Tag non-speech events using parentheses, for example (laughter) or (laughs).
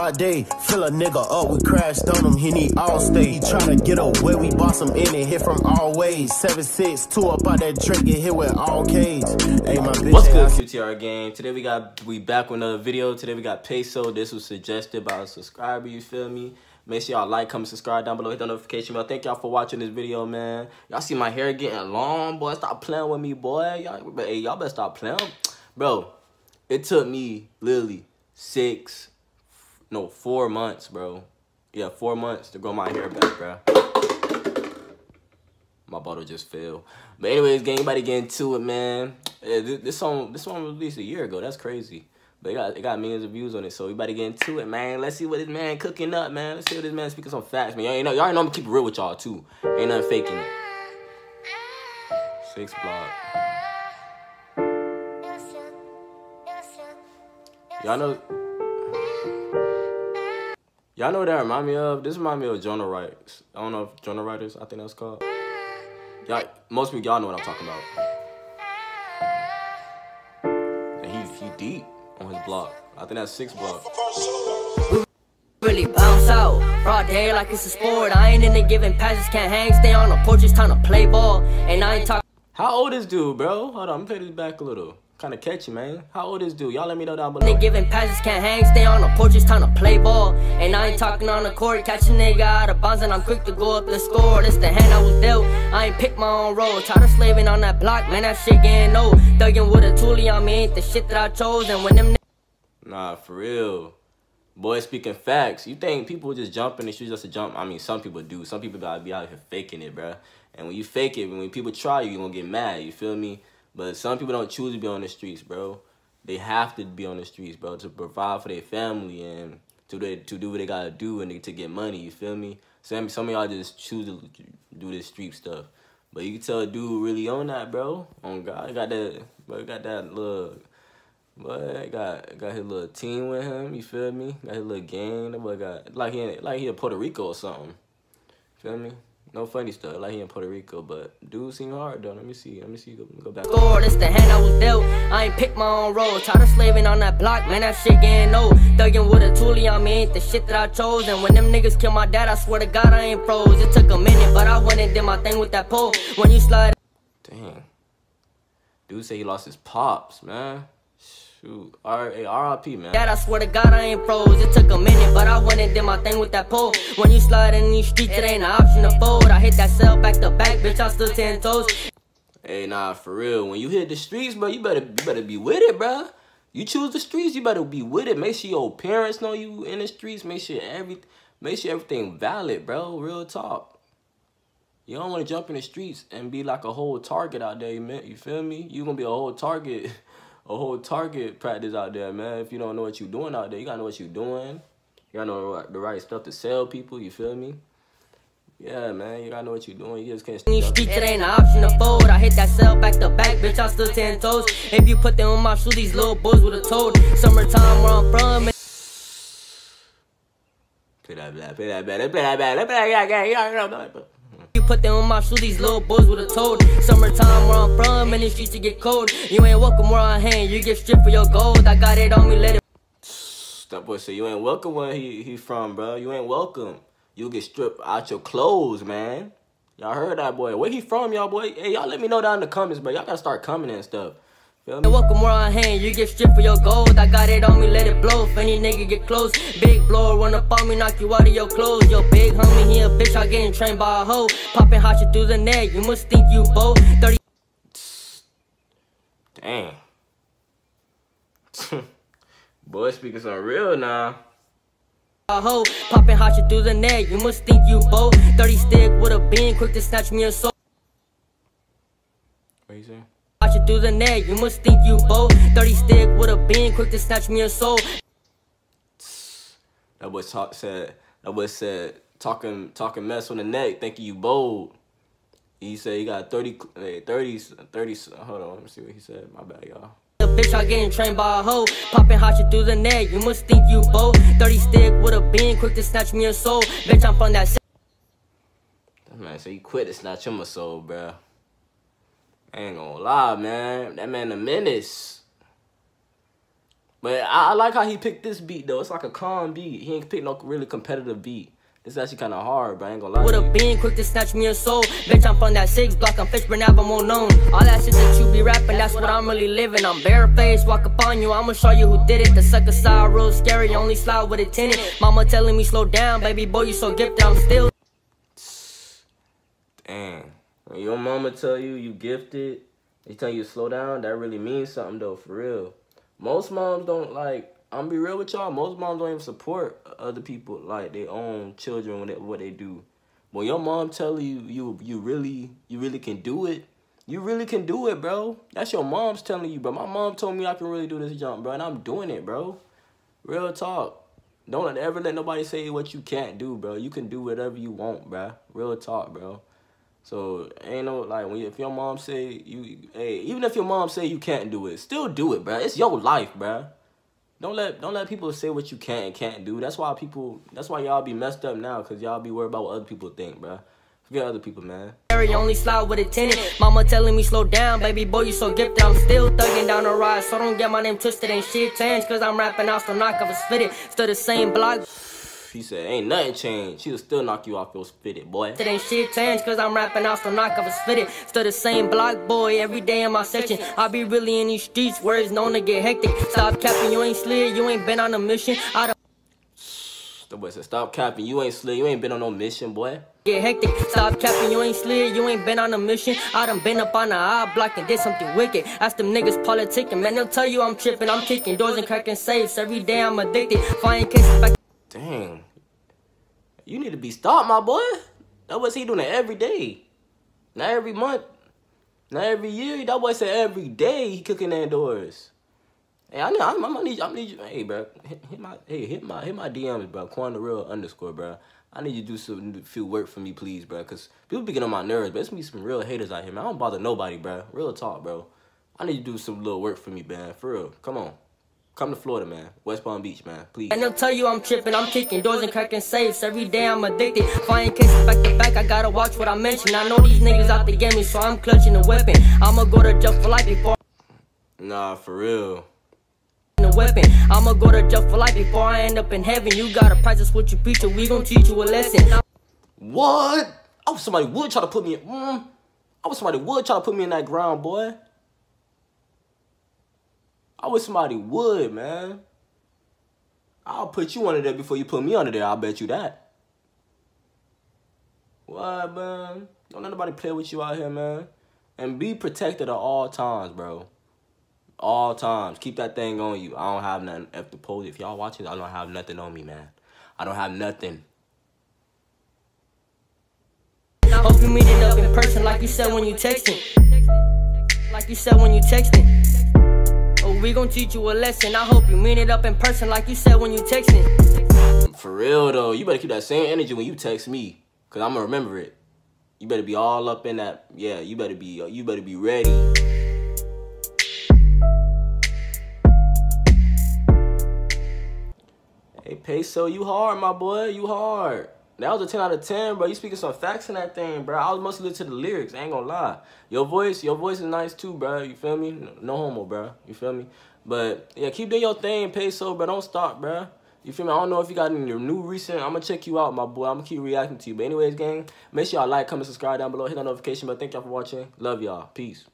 All day, fill a nigga up, we crashed on him, he need all stay. He tryna get away, we boss him in and hit from all ways. 7-6, two up out that Drake, get hit with all K's. Hey, my bitch. What's good, QTR gang? Today we got we back with another video. Today we got Peysoh. This was suggested by a subscriber, you feel me? Make sure y'all like, comment, subscribe down below, hit the notification bell. Thank y'all for watching this video, man. Y'all see my hair getting long, boy. Stop playing with me, boy. Y'all, hey, y'all better stop playing. Bro, it took me literally six no, four months, bro. Yeah, four months to grow my hair back, bro. My bottle just fell. But anyways, gang, anybody get into it, man. this song, this song was released a year ago. That's crazy. But it got it got millions of views on it, so we better get into it, man. Let's see what this man cooking up, man. Let's see what this man speaking some facts, man. Y'all know, y'all know I'm gonna keep it real with y'all too. Ain't nothing faking it. Six block. Y'all know. Y'all know what that remind me of? This remind me of Jonah Wright. I don't know if Jonah Writers, I think that's called. Y'all, most of y'all know what I'm talking about. And he, he deep on his block. I think that's six block. Really bounce out, broad day like it's a sport. I ain't into giving passes, can't hang, stay on the porch, it's time to play ball. And I ain't talking. How old is dude, bro? Hold on, I'm play this back a little. Kind of catchy, man. How old is dude? Y'all let me know down below. They giving passes, can't hang, stay on the porch, it's time to play ball. And I ain't talking on the court, catch a nigga out of bounds, and I'm quick to go up the score. This the hand I was dealt, I ain't pick my own role. Tired of slaving on that block, man, that shit getting old. Thuggin' with a toolie on me ain't the shit that I chose, and when them. Nah, for real. Boy, speaking facts, you think people just jump in the streets just to jump? I mean, some people do. Some people gotta be out here faking it, bruh. And when you fake it, when people try you, you gonna get mad. You feel me? But some people don't choose to be on the streets, bro they have to be on the streets, bro, to provide for their family and to to do what they gotta do and to get money. You feel me? Some some of y'all just choose to do this street stuff, but you can tell a dude really on that, bro. On God, got that, bro, got that little. But got got his little team with him, you feel me? Got his little gang. That boy got like he like he in Puerto Rico or something. Feel me? No funny stuff, like he in Puerto Rico, but dude seem hard though. Let me see, let me see, go, go back. Score, this the hand I was dealt. I ain't pick my own role. Tired of slaving on that block, man, that shit getting old. Thuggin' with a toolie on me ain't the shit that I chose. And when them niggas kill my dad, I swear to God I ain't froze. It took a minute, but I went and did my thing with that pole. When you slide. Dang. Dude say he lost his pops, man. Shoot. R A R I P man. Dad, I swear to God I ain't froze. It took a minute, but I went and did my thing with that pole. When you slide in these streets, it ain't an option to fold. I hit that cell back to back, bitch, I still ten toes. Hey, nah, for real. When you hit the streets, bro, you better you better be with it, bro. You choose the streets, you better be with it. Make sure your parents know you in the streets. Make sure every make sure everything valid, bro. Real talk. You don't want to jump in the streets and be like a whole target out there, man. You feel me? You gonna be a whole target (laughs) a whole target practice out there, man. If you don't know what you're doing out there, you gotta know what you're doing. You gotta know the right stuff to sell people, you feel me? Yeah, man, you gotta know what you're doing. You just can't. These streets, it ain't an option to fold. I hit that cell back to back, bitch. I still ten toes. If you put them on my shoe, these little boys would have told. Summertime where I'm from. Play that bad, play that bad, play that bad, play that bad. You put them on my shoe, these little boys would have told. Summertime where I'm from, and the streets to get cold. You ain't welcome where I hang, you get stripped for your gold. I got it on me, let it. That boy said you ain't welcome where he he from, bro. You ain't welcome. You get stripped out your clothes, man. Y'all heard that boy. Where he from, y'all boy? Hey, y'all let me know down in the comments, bro. Y'all gotta start coming and stuff. Feel me? Welcome where I hang, you get stripped for your gold. I got it on me, let it blow. If any nigga get close, big blower run up on me, knock you out of your clothes. Yo, big homie, he a bitch, I getting trained by a hoe. Popping hot shit through the neck, you must think you both. 30 Damn. (laughs) Boy, speaking some real now. A hoe, popping hot shit through the neck, you must think you both. 30 stick with a bean, quick to snatch me a soul. What you it through the neck, you must think you bold. 30 stick with a bean, quick to snatch me a soul. That boy talk said that boy said talking talking mess on the neck, thinking you bold. He said he got 30 30 30 hold on, let me see what he said. My bad, y'all. The bitch I getting trained by a hoe, popping hot shit through the neck. You must think you bold. 30 stick with a bean, quick to snatch me a soul. Bitch, I'm from that. That man said he quit to snatch him a soul, bruh. I ain't gonna lie, man. That man a menace. But I, I like how he picked this beat though. It's like a calm beat. He ain't picked no really competitive beat. It's actually kind of hard, but I ain't gonna lie. Would've been quick to snatch me a soul. Bitch, I'm from that six block. I'm fish, but now I'm more known. All that shit that you be rapping, that's what I'm really living. I'm barefaced, walk upon you. I'ma show you who did it. The sucker side real scary, only slide with a tenant. Mama telling me slow down, baby boy, you so gifted. I'm still. Dang. When your mama tell you you gifted, they tell you slow down, that really means something though, for real. Most moms don't like I'm be real with y'all. Most moms don't even support other people like their own children when they, what they do. When your mom tell you you you really you really can do it, you really can do it, bro. That's your mom's telling you, bro. My mom told me I can really do this jump, bro, and I'm doing it, bro. Real talk. Don't ever let nobody say what you can't do, bro. You can do whatever you want, bro. Real talk, bro. So ain't no like when you, if your mom say you, hey, even if your mom say you can't do it, still do it, bro. It's your life, bro. Don't let don't let people say what you can and can't do. That's why people. That's why y'all be messed up now, cause y'all be worried about what other people think, bro. Forget other people, man. Only slide with a tenant. Mama telling me slow down, baby boy, you so gifted. I'm still thugging down the ride, so don't get my name twisted. Ain't shit changed, cause I'm rapping out, so knock off a fitted. Still the same block. He said, ain't nothing changed. She'll still knock you off your fitted, boy. It ain't shit changed, cause I'm rapping off so knock off a. Still the same block, boy, every day in my section. I be really in these streets where it's known to get hectic. Stop capping, you ain't slid, you ain't been on a mission. I don't the boy said, stop capping. You ain't slid. You ain't been on no mission, boy. Get hectic. Stop capping. You ain't slid. You ain't been on a mission. I done been up on the eye block and did something wicked. Ask them niggas politicking. Man, they'll tell you I'm tripping. I'm kicking doors and cracking safes. Every day I'm addicted. Find cases back. Dang. You need to be stopped, my boy. That was he doing it every day. Not every month. Not every year. That boy said every day he cooking indoors. Hey, I need, I'm, I'm, I need, I need you. Hey, bro, hit, hit, my, hey, hit my, hit my DMs, bro. Quan the real underscore, bro. I need you to do some few work for me, please, bro. Cause people be getting on my nerves, but it's me some real haters out here, man. I don't bother nobody, bro. Real talk, bro. I need you to do some little work for me, man. For real. Come on. Come to Florida, man. West Palm Beach, man. Please. And they'll tell you I'm tripping, I'm kicking doors and cracking safes. Every day I'm addicted. Flying cases back to back, I gotta watch what I mention. I know these niggas out to get me, so I'm clutching a weapon. I'ma go to jail for life before. Nah, for real a weapon. I'ma go to jail for life before I end up in heaven. You gotta practice what you preach, or we gon' teach you a lesson. What? I was somebody would try to put me in. Mm, I was somebody would try to put me in that ground, boy. I wish somebody would, man. I'll put you under there before you put me under there. I'll bet you that. What, man? Don't let nobody play with you out here, man. And be protected at all times, bro all times. Keep that thing on you. I don't have nothing. If the post, if y'all watching, I don't have nothing on me, man. I don't have nothing. Hope you meet it up in person, like you said when you texting. Like you said when you texting. We gon' teach you a lesson. I hope you meet it up in person, like you said when you texting. For real though, you better keep that same energy when you text me, cause I'm gonna remember it. You better be all up in that. Yeah, you better be. Uh, you better be ready. Hey, Peysoh, you hard, my boy. You hard. That was a 10 out of 10, bro. You speaking some facts in that thing, bro. I was mostly listening to the lyrics. I ain't gonna lie. Your voice, your voice is nice too, bro. You feel me? No, homo, bro. You feel me? But yeah, keep doing your thing, Peysoh, but Don't stop, bro. You feel me? I don't know if you got any new recent. I'm gonna check you out, my boy. I'm gonna keep reacting to you. But anyways, gang, make sure y'all like, comment, subscribe down below, hit that notification bell. Thank y'all for watching. Love y'all. Peace.